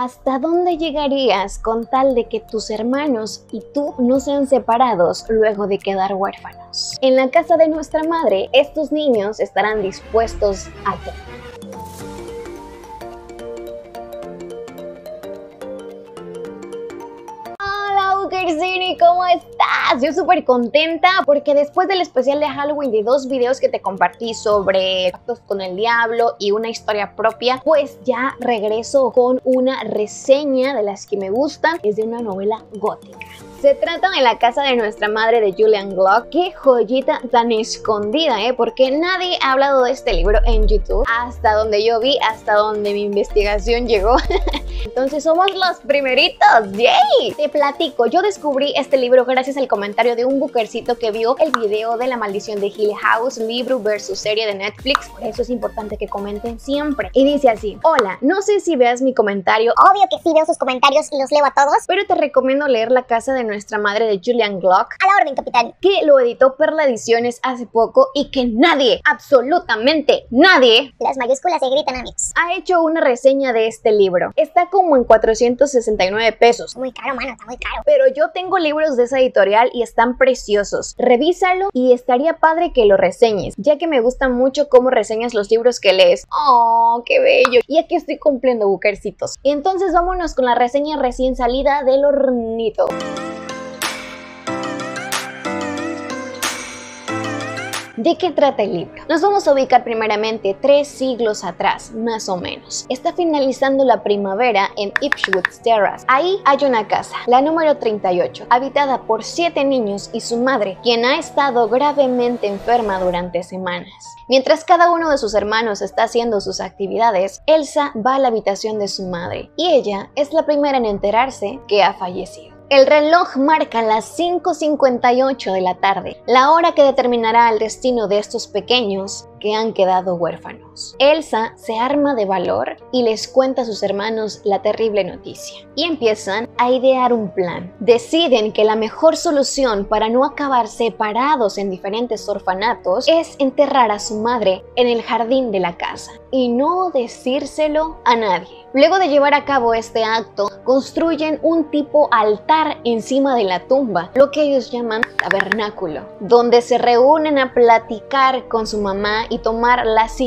¿Hasta dónde llegarías con tal de que tus hermanos y tú no sean separados luego de quedar huérfanos? En la casa de nuestra madre, estos niños estarán dispuestos a Cini, ¿cómo estás? Yo súper contenta porque después del especial de Halloween de dos videos que te compartí sobre pactos con el diablo y una historia propia, pues ya regreso con una reseña de las que me gustan. Es de una novela gótica. Se trata de la casa de nuestra madre de Julian Glock. Qué joyita tan escondida, ¿eh? Porque nadie ha hablado de este libro en YouTube. Hasta donde yo vi, hasta donde mi investigación llegó. Entonces somos los primeritos, ¡yay! Te platico, yo descubrí este libro gracias al comentario de un bookercito que vio el video de la maldición de Hill House, libro versus serie de Netflix. Por eso es importante que comenten siempre. Y dice así, hola, no sé si veas mi comentario. Obvio que sí veo sus comentarios y los leo a todos. Pero te recomiendo leer La casa de nuestra madre de Julian Glock. A la orden, capitán. Que lo editó Perla Ediciones hace poco y que nadie, absolutamente nadie, las mayúsculas se gritan, amigos, ha hecho una reseña de este libro. Está como en 469 pesos. Muy caro, mano, está muy caro. Pero yo tengo libros de esa editorial y están preciosos. Revísalo y estaría padre que lo reseñes, ya que me gusta mucho cómo reseñas los libros que lees. ¡Oh, qué bello! Y aquí estoy cumpliendo buquercitos. Entonces vámonos con la reseña recién salida del hornito. ¿De qué trata el libro? Nos vamos a ubicar primeramente tres siglos atrás, más o menos. Está finalizando la primavera en Ipswich Terrace. Ahí hay una casa, la número 38, habitada por siete niños y su madre, quien ha estado gravemente enferma durante semanas. Mientras cada uno de sus hermanos está haciendo sus actividades, Elsa va a la habitación de su madre y ella es la primera en enterarse que ha fallecido. El reloj marca las 5.58 de la tarde, la hora que determinará el destino de estos pequeños que han quedado huérfanos. Elsa se arma de valor y les cuenta a sus hermanos la terrible noticia. Y empiezan a idear un plan. Deciden que la mejor solución para no acabar separados en diferentes orfanatos es enterrar a su madre en el jardín de la casa y no decírselo a nadie. Luego de llevar a cabo este acto, construyen un tipo altar encima de la tumba, lo que ellos llaman tabernáculo, donde se reúnen a platicar con su mamá y tomar las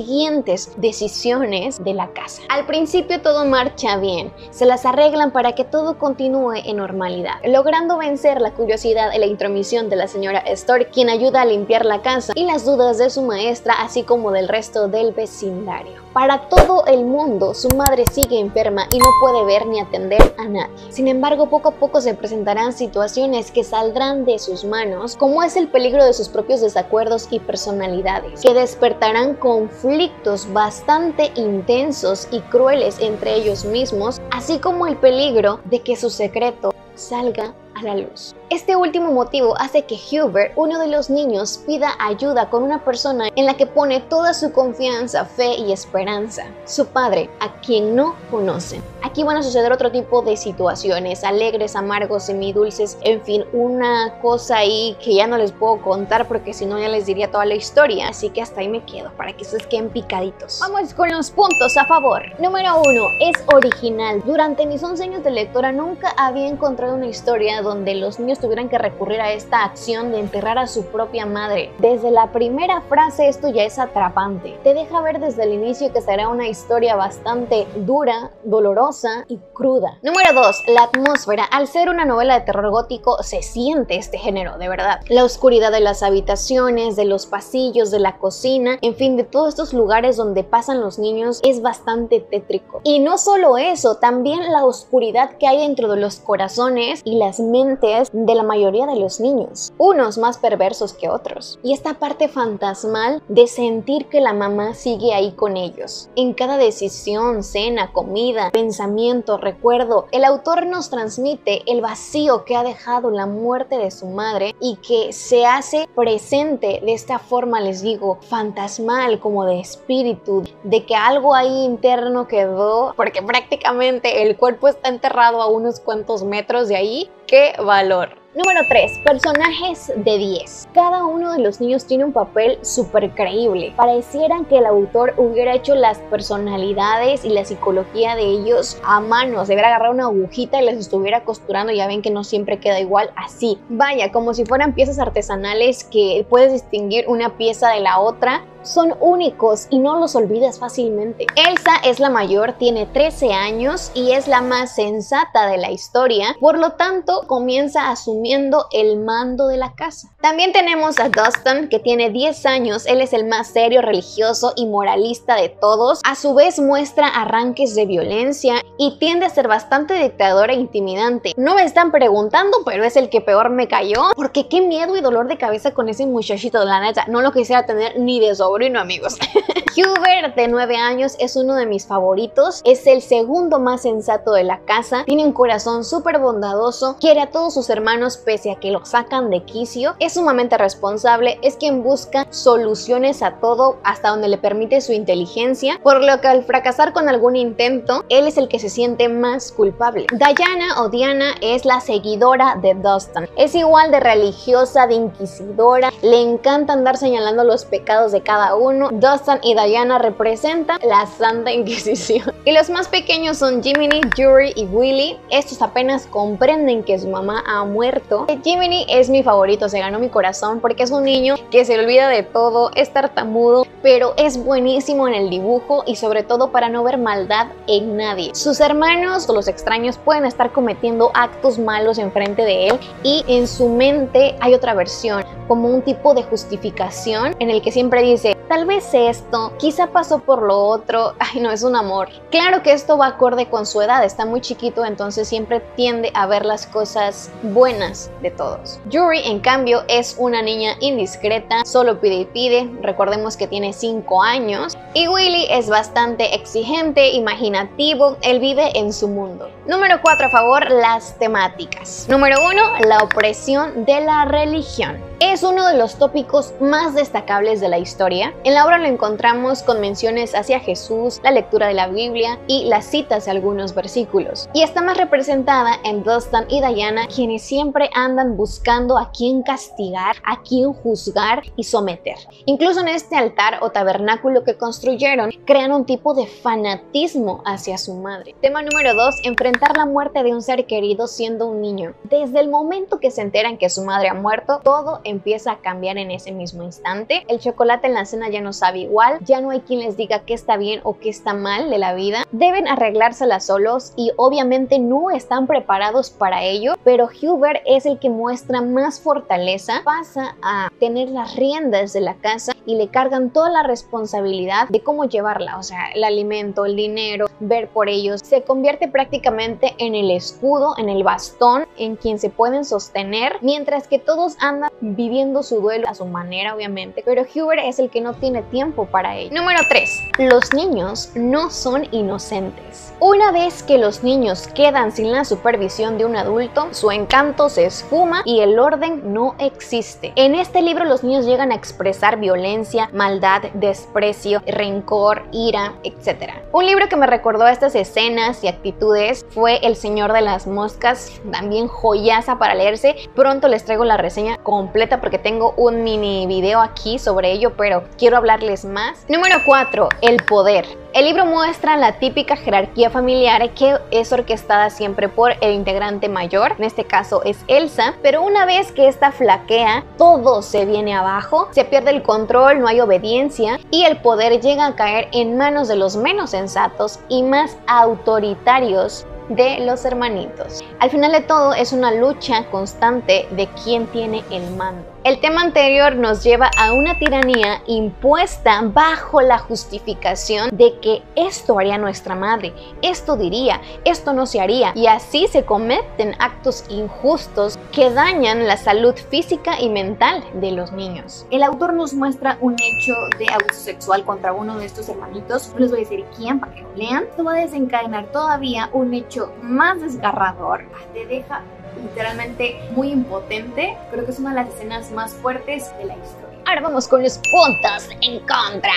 decisiones de la casa. Al principio todo marcha bien, se las arreglan para que todo continúe en normalidad, logrando vencer la curiosidad y la intromisión de la señora Stork, quien ayuda a limpiar la casa y las dudas de su maestra, así como del resto del vecindario. Para todo el mundo, su madre sigue enferma y no puede ver ni atender a nadie. Sin embargo, poco a poco se presentarán situaciones que saldrán de sus manos, como es el peligro de sus propios desacuerdos y personalidades, que despertarán conflictos bastante intensos y crueles entre ellos mismos, así como el peligro de que su secreto salga a la luz. Este último motivo hace que Hubert, uno de los niños, pida ayuda con una persona en la que pone toda su confianza, fe y esperanza, su padre, a quien no conoce. Aquí van a suceder otro tipo de situaciones, alegres, amargos, semidulces, en fin, una cosa ahí que ya no les puedo contar porque si no ya les diría toda la historia, así que hasta ahí me quedo para que ustedes queden picaditos. Vamos con los puntos a favor. Número uno, es original. Durante mis 11 años de lectora nunca había encontrado una historia donde los niños tuvieran que recurrir a esta acción de enterrar a su propia madre. Desde la primera frase esto ya es atrapante. Te deja ver desde el inicio que será una historia bastante dura, dolorosa y cruda. Número 2. La atmósfera. Al ser una novela de terror gótico se siente este género, de verdad. La oscuridad de las habitaciones, de los pasillos, de la cocina, en fin, de todos estos lugares donde pasan los niños es bastante tétrico. Y no solo eso, también la oscuridad que hay dentro de los corazones y las mentes la mayoría de los niños, unos más perversos que otros. Y esta parte fantasmal de sentir que la mamá sigue ahí con ellos. En cada decisión, cena, comida, pensamiento, recuerdo, el autor nos transmite el vacío que ha dejado la muerte de su madre y que se hace presente de esta forma, les digo, fantasmal, como de espíritu, de que algo ahí interno quedó, porque prácticamente el cuerpo está enterrado a unos cuantos metros de ahí. ¡Qué valor! Número 3. Personajes de 10. Cada uno de los niños tiene un papel súper creíble. Parecieran que el autor hubiera hecho las personalidades y la psicología de ellos a mano. Se hubiera agarrado una agujita y les estuviera costurando. Ya ven que no siempre queda igual así. Vaya, como si fueran piezas artesanales que puedes distinguir una pieza de la otra son únicos y no los olvidas fácilmente. Elsa es la mayor, tiene 13 años y es la más sensata de la historia, por lo tanto comienza asumiendo el mando de la casa. También tenemos a Dustin que tiene 10 años, él es el más serio, religioso y moralista de todos, a su vez muestra arranques de violencia y tiende a ser bastante dictador e intimidante. No me están preguntando, pero es el que peor me cayó, porque qué miedo y dolor de cabeza con ese muchachito, la neta, no lo quisiera tener ni de sobre amigos. Hubert, de 9 años, es uno de mis favoritos. Es el segundo más sensato de la casa. Tiene un corazón súper bondadoso. Quiere a todos sus hermanos pese a que lo sacan de quicio. Es sumamente responsable. Es quien busca soluciones a todo hasta donde le permite su inteligencia. Por lo que al fracasar con algún intento, él es el que se siente más culpable. Diana o Diana es la seguidora de Dustin. Es igual de religiosa, de inquisidora. Le encanta andar señalando los pecados de cada uno. Dustin y Diana representan la Santa Inquisición. Y los más pequeños son Jiminy, Jury y Willy. Estos apenas comprenden que su mamá ha muerto. Jiminy es mi favorito, se ganó mi corazón porque es un niño que se olvida de todo, es tartamudo, pero es buenísimo en el dibujo y sobre todo para no ver maldad en nadie. Sus hermanos o los extraños pueden estar cometiendo actos malos enfrente de él y en su mente hay otra versión, como un tipo de justificación en el que siempre tal vez esto, quizá pasó por lo otro, ay no, es un amor. Claro que esto va acorde con su edad, está muy chiquito, entonces siempre tiende a ver las cosas buenas de todos. Yuri, en cambio, es una niña indiscreta, solo pide y pide, recordemos que tiene 5 años, y Willy es bastante exigente, imaginativo, él vive en su mundo. Número 4 a favor, las temáticas. Número 1, la opresión de la religión es uno de los tópicos más destacables de la historia. En la obra lo encontramos con menciones hacia Jesús, la lectura de la Biblia y las citas de algunos versículos. Y está más representada en Dustin y Diana, quienes siempre andan buscando a quién castigar, a quién juzgar y someter. Incluso en este altar o tabernáculo que construyeron, crean un tipo de fanatismo hacia su madre. Tema número 2, enfrentar la muerte de un ser querido siendo un niño. Desde el momento que se enteran que su madre ha muerto, todo empieza a cambiar en ese mismo instante. El chocolate en la cena ya no sabe igual, ya no hay quien les diga qué está bien o qué está mal de la vida. Deben arreglársela solos y obviamente no están preparados para ello, pero Hubert es el que muestra más fortaleza, pasa a tener las riendas de la casa y le cargan toda la responsabilidad de cómo llevarla, o sea, el alimento, el dinero, ver por ellos. Se convierte prácticamente en el escudo, en el bastón, en quien se pueden sostener, mientras que todos andan viviendo su duelo a su manera, obviamente, pero Hubert es el que no tiene tiempo para ello. Número 3. Los niños no son inocentes. Una vez que los niños quedan sin la supervisión de un adulto, su encanto se esfuma y el orden no existe. En este libro los niños llegan a expresar violencia, maldad, desprecio, rencor, ira, etc. Un libro que me recordó estas escenas y actitudes fue El Señor de las Moscas, también joyaza para leerse. Pronto les traigo la reseña completa porque tengo un mini video aquí sobre ello, pero quiero hablarles más. Número 4. El poder. El libro muestra la típica jerarquía familiar que es orquestada siempre por el integrante mayor, en este caso es Elsa, pero una vez que esta flaquea, todo se viene abajo, se pierde el control, no hay obediencia y el poder llega a caer en manos de los menos sensatos y más autoritarios de los hermanitos. Al final de todo es una lucha constante de quién tiene el mando. El tema anterior nos lleva a una tiranía impuesta bajo la justificación de que esto haría nuestra madre, esto diría, esto no se haría, y así se cometen actos injustos que dañan la salud física y mental de los niños. El autor nos muestra un hecho de abuso sexual contra uno de estos hermanitos, les voy a decir quién para que lo lean, esto va a desencadenar todavía un hecho más desgarrador, te deja literalmente muy impotente. Creo que es una de las escenas más fuertes de la historia. Vamos con los puntos en contra.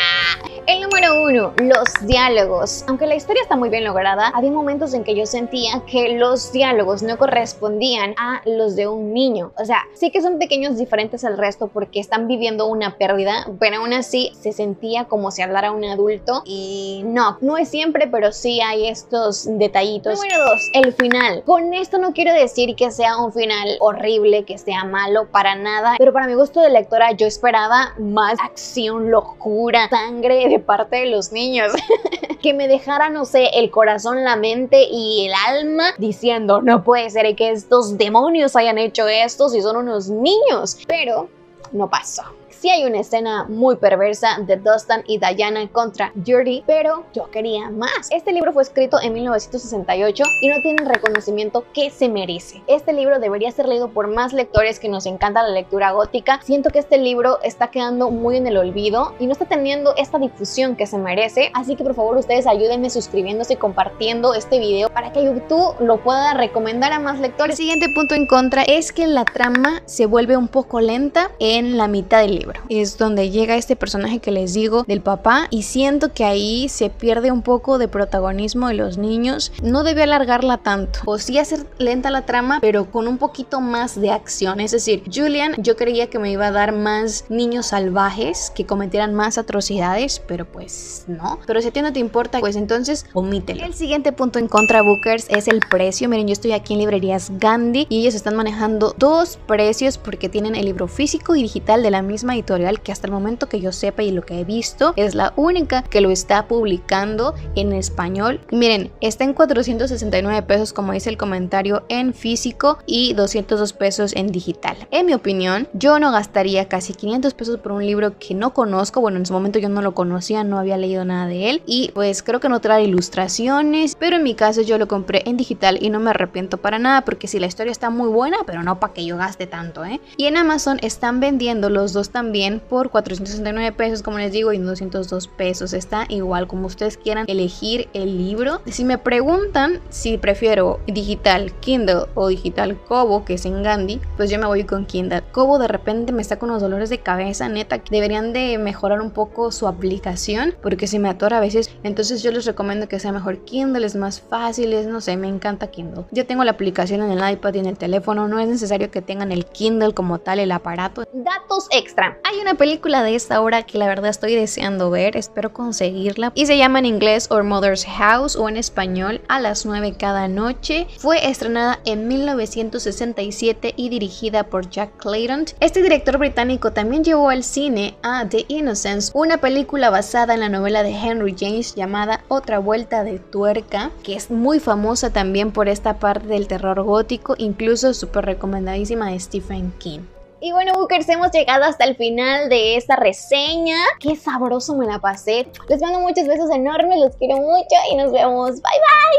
El número uno, los diálogos. Aunque la historia está muy bien lograda, había momentos en que yo sentía que los diálogos no correspondían a los de un niño. O sea, sí que son pequeños diferentes al resto porque están viviendo una pérdida, pero aún así se sentía como si hablara un adulto y no, no es siempre, pero sí hay estos detallitos. Número dos, el final. Con esto no quiero decir que sea un final horrible, que sea malo, para nada, pero para mi gusto de lectora yo esperaba más acción, locura, sangre de parte de los niños. que me dejara, no sé, el corazón, la mente y el alma diciendo, no puede ser que estos demonios hayan hecho esto si son unos niños. Pero no pasó sí hay una escena muy perversa de Dustin y Diana contra Judy, pero yo quería más. Este libro fue escrito en 1968 y no tiene el reconocimiento que se merece. Este libro debería ser leído por más lectores que nos encanta la lectura gótica. Siento que este libro está quedando muy en el olvido y no está teniendo esta difusión que se merece, así que por favor ustedes ayúdenme suscribiéndose y compartiendo este video para que YouTube lo pueda recomendar a más lectores. El siguiente punto en contra es que la trama se vuelve un poco lenta en la mitad del libro. Es donde llega este personaje que les digo del papá y siento que ahí se pierde un poco de protagonismo de los niños. No debe alargarla tanto. O sí hacer lenta la trama, pero con un poquito más de acción. Es decir, Julian yo creía que me iba a dar más niños salvajes que cometieran más atrocidades, pero pues no. Pero si a ti no te importa, pues entonces omítelo. El siguiente punto en contra Bookers es el precio. Miren, yo estoy aquí en librerías Gandhi y ellos están manejando dos precios porque tienen el libro físico y digital de la misma editorial que hasta el momento que yo sepa y lo que he visto es la única que lo está publicando en español. Miren, está en 469 pesos como dice el comentario en físico y 202 pesos en digital. En mi opinión, yo no gastaría casi 500 pesos por un libro que no conozco. Bueno, en su momento yo no lo conocía, no había leído nada de él y pues creo que no trae ilustraciones, pero en mi caso yo lo compré en digital y no me arrepiento para nada porque si la historia está muy buena, pero no para que yo gaste tanto, ¿eh? Y en Amazon están vendiendo los dos también también por 469 pesos, como les digo, y 202 pesos. Está igual como ustedes quieran elegir el libro. Si me preguntan si prefiero digital Kindle o digital Kobo, que es en Gandhi, pues yo me voy con Kindle. Kobo de repente me está con los dolores de cabeza, neta. Deberían de mejorar un poco su aplicación porque se me atora a veces. Entonces yo les recomiendo que sea mejor Kindle, es más fácil, es no sé, me encanta Kindle. Yo tengo la aplicación en el iPad y en el teléfono, no es necesario que tengan el Kindle como tal, el aparato. Datos extra. Hay una película de esta hora que la verdad estoy deseando ver, espero conseguirla. Y se llama en inglés Our Mother's House o en español A las 9 cada noche. Fue estrenada en 1967 y dirigida por Jack Clayton. Este director británico también llevó al cine a The Innocents, una película basada en la novela de Henry James llamada Otra Vuelta de Tuerca, que es muy famosa también por esta parte del terror gótico, incluso súper recomendadísima de Stephen King. Y bueno, Bookers, hemos llegado hasta el final de esta reseña. Qué sabroso me la pasé. Les mando muchos besos enormes, los quiero mucho y nos vemos. Bye bye.